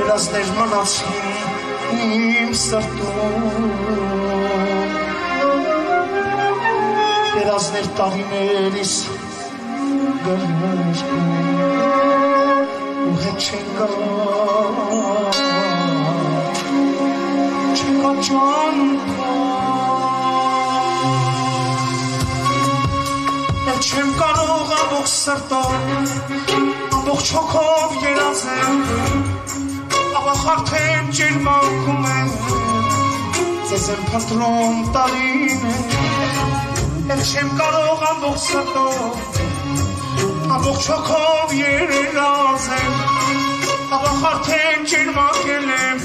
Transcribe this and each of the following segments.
Երազներ մնացին իմ սրտում Երազներ տարիներիս գրներքում ու հետ չեն գա Չեն գա ճանքա Չեմ կարող ամբողջ սրտով ամբողջ հոգով երազել Աղախ արդեն ջերմակում է Ձեզ եմ փնտրում տարին Էլ չեմ կարող ամբողջ սրտով Ամբողջ հոգով երազել Աղախ արդեն ջերմակել եմ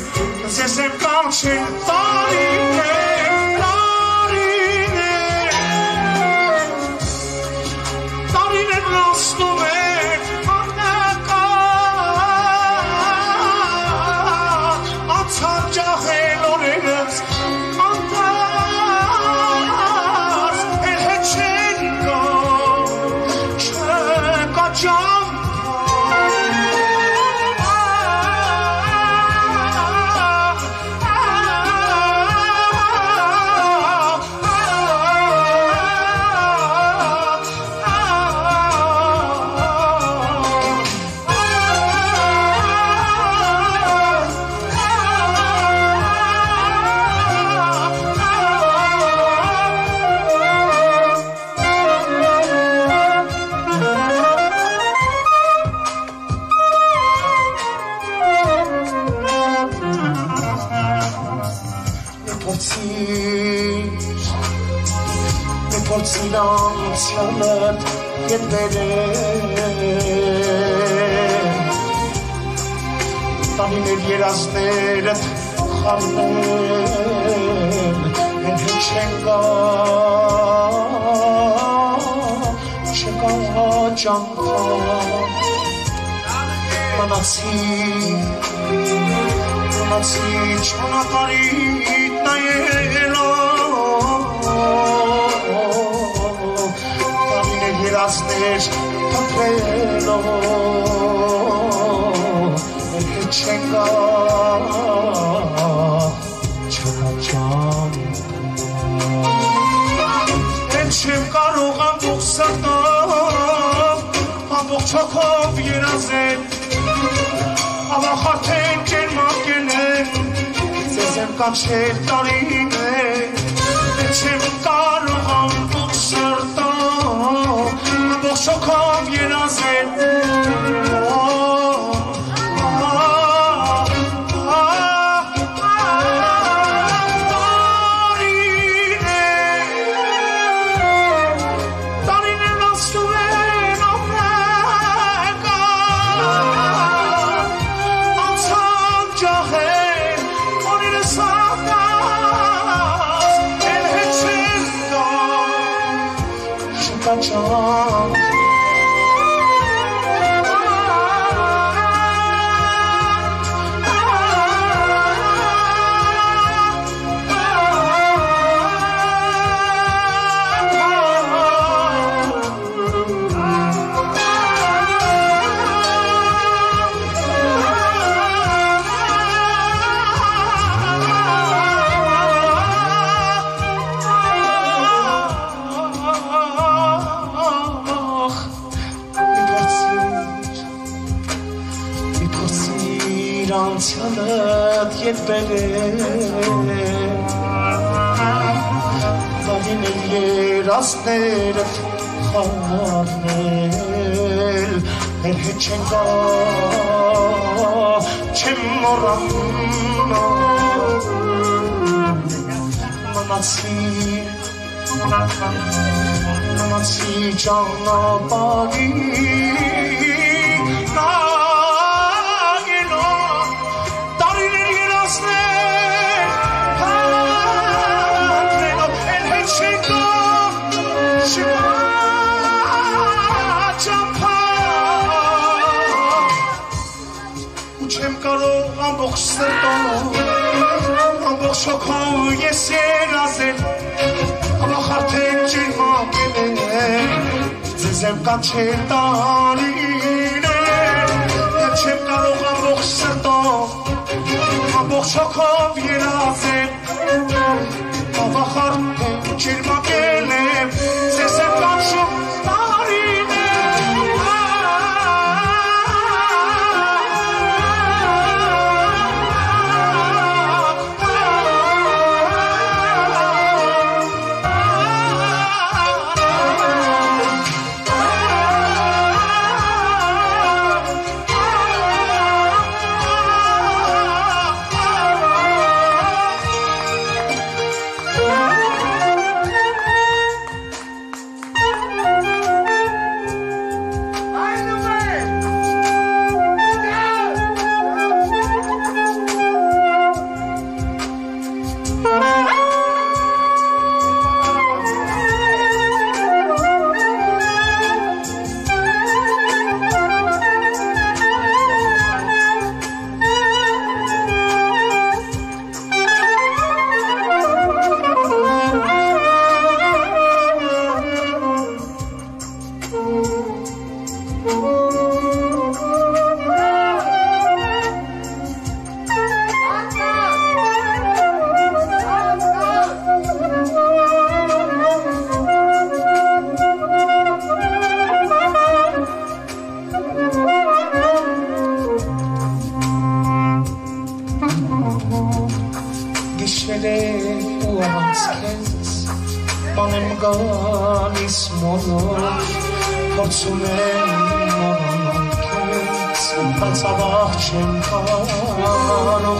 Ձեզ եմ կանչել տարին John. կամնատ կետերեն Տանիներ երասներըտ խարնեն Հենք չեն կա չկա ճամփան Մնացի մնացի չոնակարի նայելով Zasniesz Pampleno Hitchengo Çakacağım Ençim karuğam buksaktam Pamuk çakop yerazim Ama hatem kenmak gelin Sezim kamşir tarihim touch on. beni Dahin rastner خانل هر چنگا چه مرم نمسی نمسی جانا باری کای سرازل اما خاطر چی ما کنه ززم قم چه دالینه چه قرو قم بخش سردا قم بخش کاف یه رازل اما خاطر چی ما کنه ززم قم شو გიშლელე უამანს ქენს მანემ განის მონო მოცუნე მამან ქენს მაცაბახ ჩემ ხანო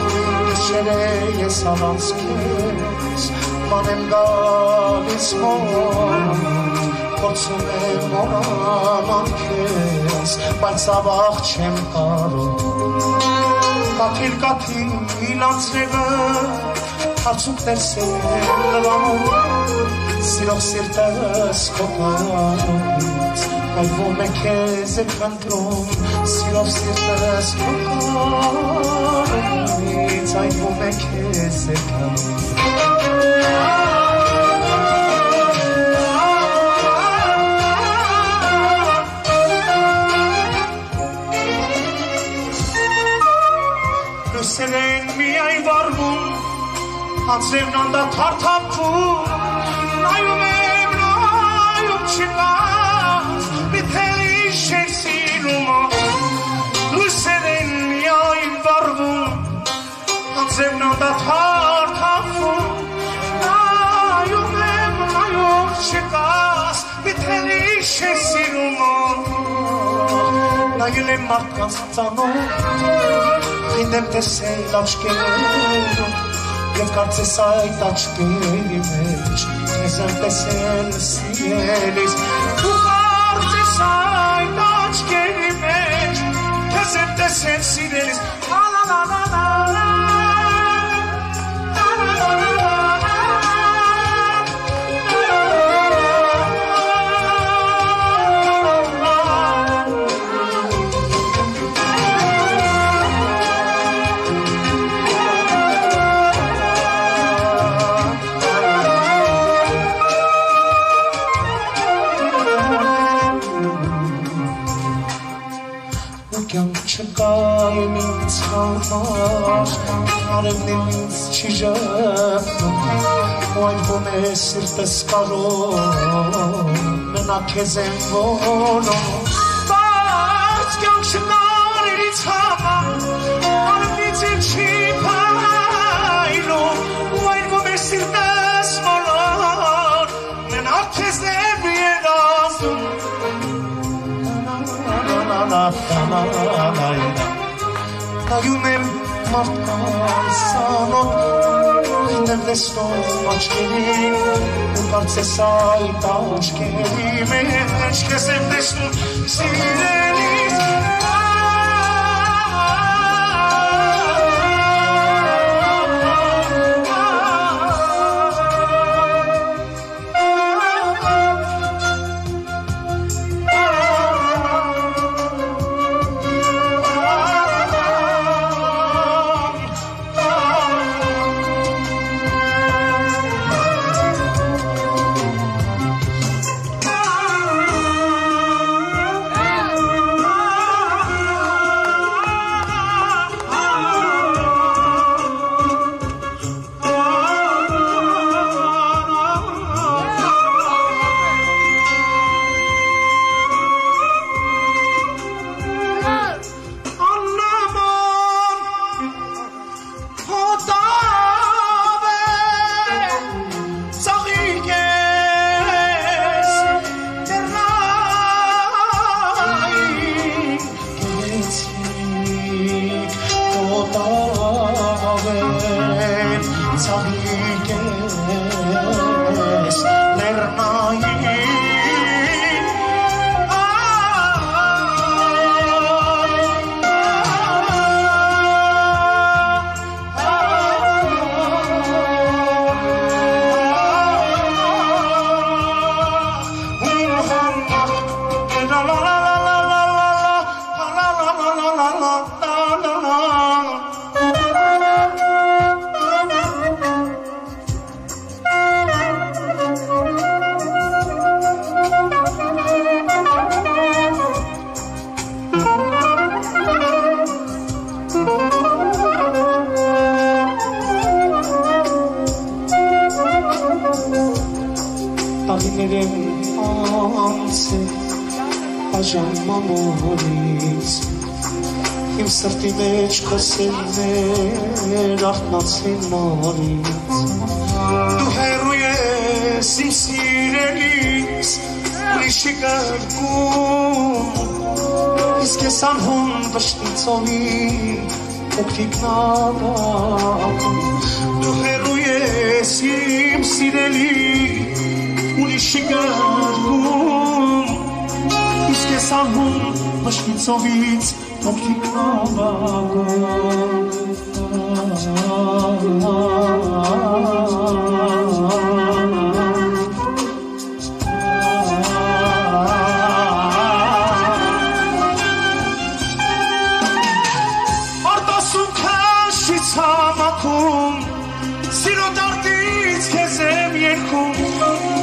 გიშლელე ესამანს ქენს მანემ განის მონო მოცუნე მამან ქენს მაცაბახ ჩემ ხანო. კათილ კათილ nocnego a czuter se l'amor si lo sirta scopat al volume che se cantron si lo sirta scopat al volume che se Azevnanda tartap çur Nayum evnayum çillaz Biteli şersinuma Lüseren yayım darvun Azevnanda tartap çur Nayum evnayum çillaz Biteli şersinuma Nayulem martkaz tanım Hindem de seylaç gelirim Եվ կարծես այդ աչկերի մեջ Ես եմ տեսել սիրելիս Ու arvnim sčiža, ojď bo me srte skaro, me na kezem vono. Bać gałszy nori licama, arvnice čipajlo, ojď bo me srte smolon, me na kezem vienazum. Na na na na na na na na na na na na na saltano nelle stomačke, u palce salta očke, mečke sem desno, իմ սրտի մեջ քո սերներ ախնացին մորից դու հերույ ես իմ սիրելից ուրիշի կարգում իսկ ես անհուն բշտիցովի օգնիկնավակում դու հերույ ես իմ սիրելի ուրիշի կարգում տեսանվում մշկիցովից թողքի կամագում Սիրո դարտից կեզ եմ երկում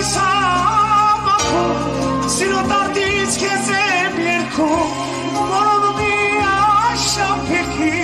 di sabato sino tardi skese bir ku. Morunu bir akşam peki.